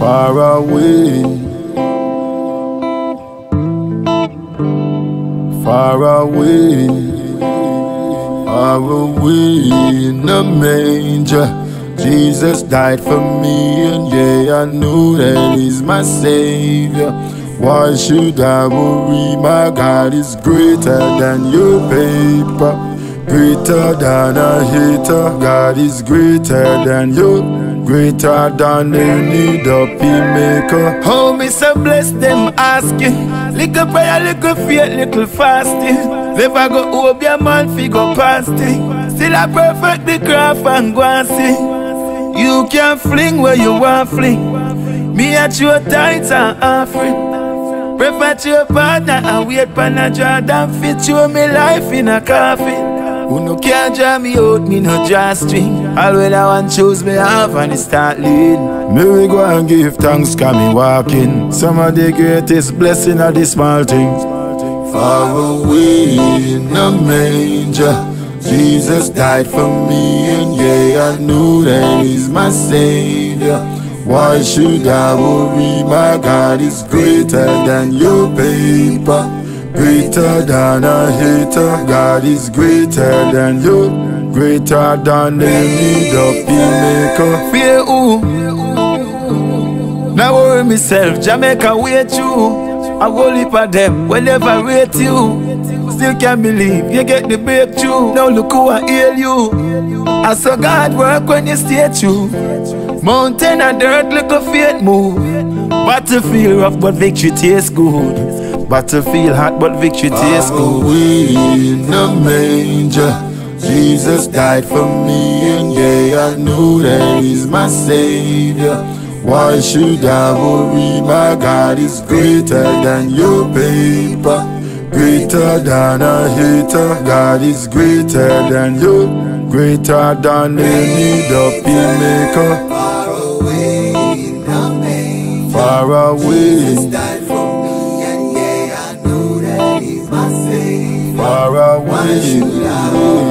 far away, far away, far away in the manger. Jesus died for me, and yeah, I know that He's my Savior. Why should I worry? My God is greater than your paper, greater than a hater. God is greater than you. Greater than any dopey maker. How me so bless them asking. Little prayer, little faith, little fasting. Never go over your man, fi go fasting. Still I perfect the craft and go. You can fling where you want fling. Me at your tights and offering. Prefer to your partner and wait for a Jordan fit you me life in a coffin. Who no can't draw me out, me no draw string. All when I want choose me have and it start lead. May we go and give thanks, can me walking. Some of the greatest blessing are the small things. Far away in the manger, Jesus died for me, and yeah, I knew that He's my Savior. Why should I worry? My God is greater than your paper. Greater than a hater, God is greater than you, greater than any dopey maker. Fear who? Now worry myself, Jamaica wait you. I will leap at them, whenever never rate you. Still can't believe you get the breakthrough. Now look who I heal you. I saw God work when you stay true. Mountain and dirt, little faith move. Battlefield rough, but victory tastes good. Battlefield hot, but victory tastes Far good. away in the manger, Jesus died for me, and yeah, I knew that He's my Savior. Why should I worry? My God is greater than your paper, greater than a hater. God is greater than you, greater than any dopey maker. Far away in the manger. Far away, far away. Should I?